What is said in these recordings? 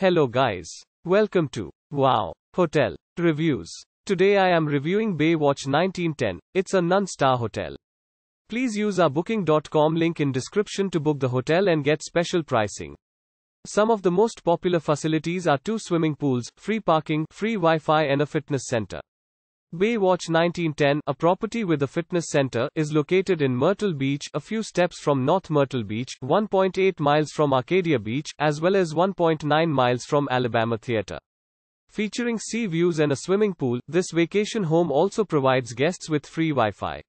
Hello guys. Welcome to Wow Hotel Reviews. Today I am reviewing Baywatch 1910. It's a non-star hotel. Please use our booking.com link in description to book the hotel and get special pricing. Some of the most popular facilities are two swimming pools, free parking, free Wi-Fi and a fitness center. Baywatch 1910, a property with a fitness center, is located in Myrtle Beach, a few steps from North Myrtle Beach, 1.8 miles from Arcadia Beach, as well as 1.9 miles from Alabama Theater. Featuring sea views and a swimming pool, this vacation home also provides guests with free Wi-Fi.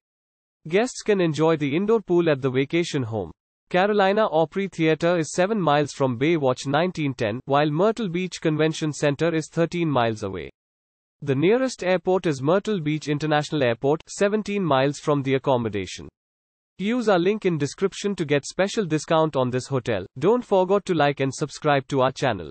Guests can enjoy the indoor pool at the vacation home. Carolina Opry Theater is 7 miles from Baywatch 1910, while Myrtle Beach Convention Center is 13 miles away. The nearest airport is Myrtle Beach International Airport, 17 miles from the accommodation. Use our link in description to get special discount on this hotel. Don't forget to like and subscribe to our channel.